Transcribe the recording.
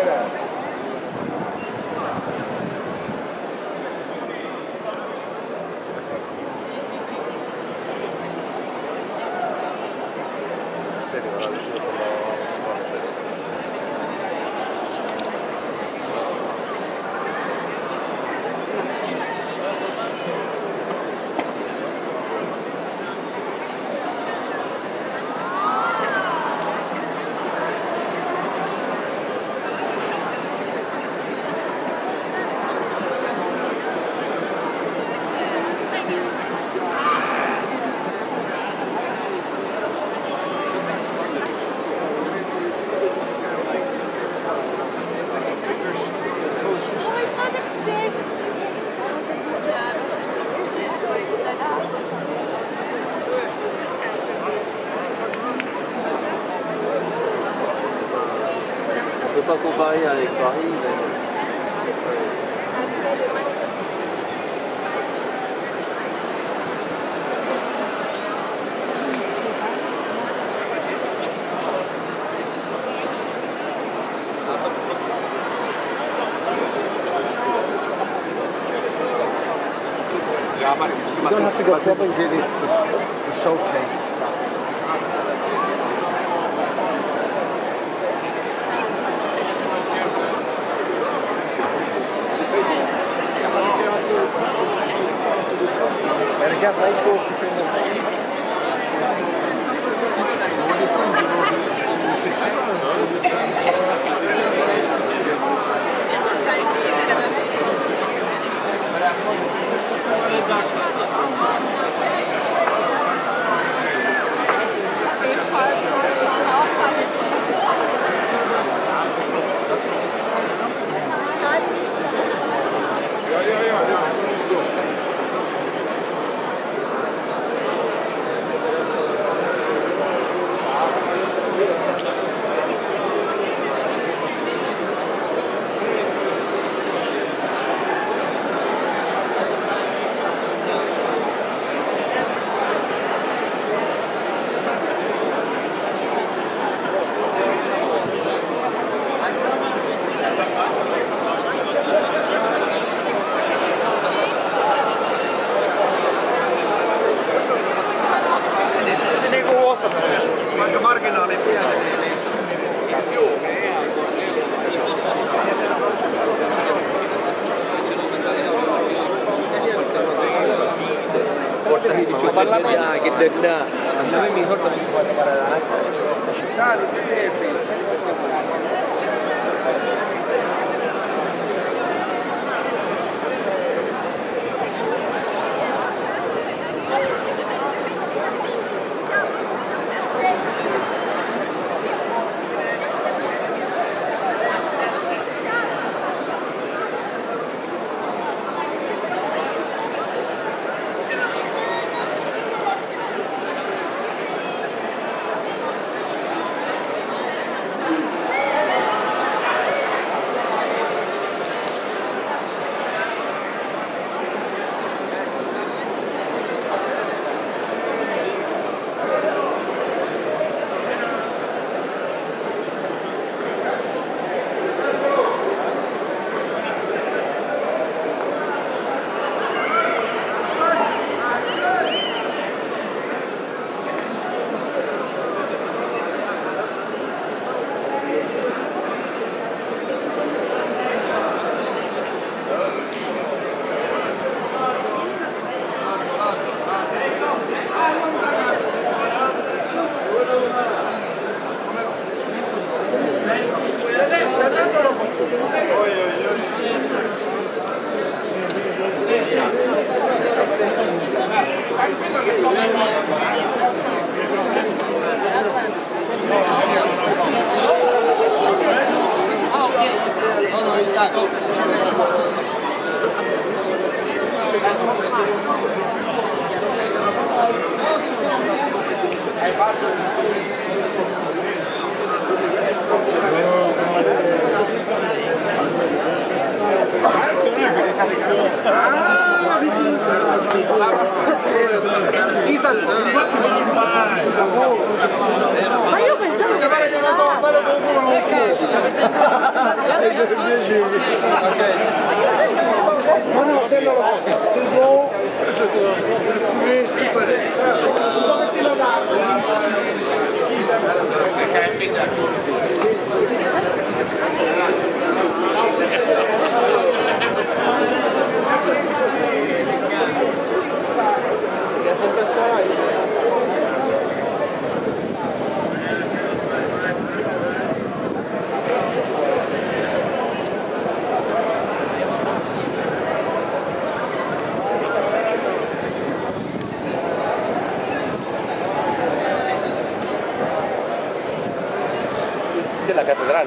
Later. Pas comparer avec Paris. Mais... You don't have to go probably give it the, the ik heb ook zoals je vindt parlamento. Gittiler. Anlamıyorum orada. Della... A me mi ricordo che quando parlava Ma io pensavo che avesse Camping de la catedral.